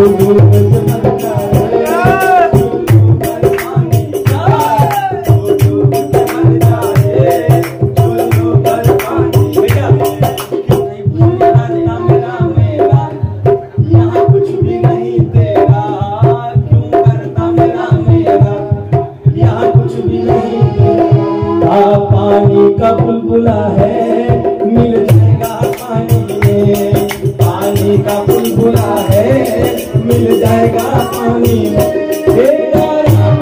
डूब के मर जाए मिल जाएगा पानी हे राम